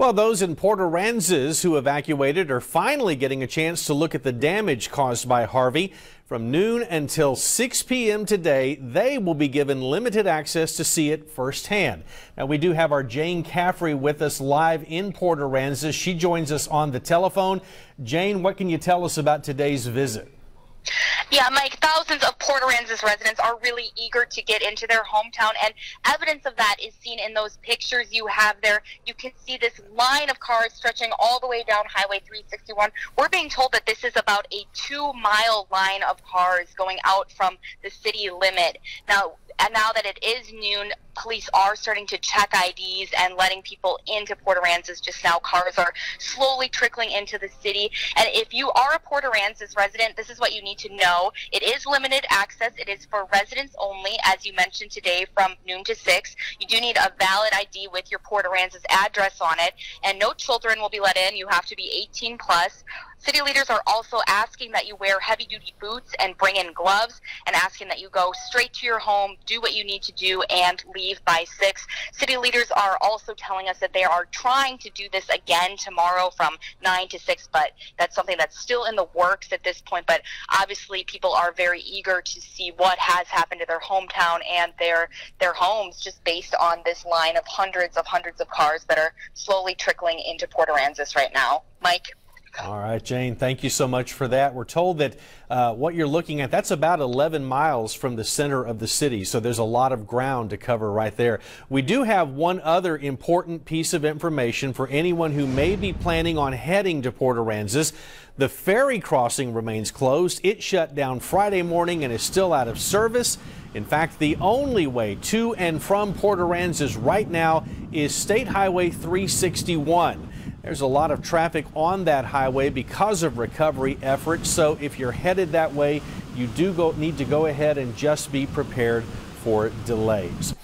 Well, those in Port Aransas who evacuated are finally getting a chance to look at the damage caused by Harvey. From noon until 6 p.m. today, they will be given limited access to see it firsthand. Now, we do have our Jane Caffrey with us live in Port Aransas. She joins us on the telephone. Jane, what can you tell us about today's visit? Yeah, Mike, thousands of Port Aransas residents are really eager to get into their hometown, and evidence of that is seen in those pictures you have there. You can see this line of cars stretching all the way down Highway 361. We're being told that this is about a two mile line of cars going out from the city limit. Now, and now that it is noon, police are starting to check IDs and letting people into Port Aransas just now. Cars are slowly trickling into the city. And if you are a Port Aransas resident, this is what you need to know. It is limited access. It is for residents only, as you mentioned today, from noon to 6. You do need a valid ID with your Port Aransas address on it. And no children will be let in. You have to be 18 plus. City leaders are also asking that you wear heavy duty boots and bring in gloves and asking that you go straight to your home, do what you need to do, and leave by 6. City leaders are also telling us that they are trying to do this again tomorrow from 9 to 6, but that's something that's still in the works at this point. But obviously, people are very eager to see what has happened to their hometown and their, their homes just based on this line of hundreds of hundreds of cars that are slowly trickling into Port Aransas right now. Mike? All right, Jane, thank you so much for that. We're told that uh, what you're looking at, that's about 11 miles from the center of the city, so there's a lot of ground to cover right there. We do have one other important piece of information for anyone who may be planning on heading to Port Aransas. The ferry crossing remains closed. It shut down Friday morning and is still out of service. In fact, the only way to and from Port Aransas right now is State Highway 361. There's a lot of traffic on that highway because of recovery efforts. So if you're headed that way, you do go, need to go ahead and just be prepared for delays.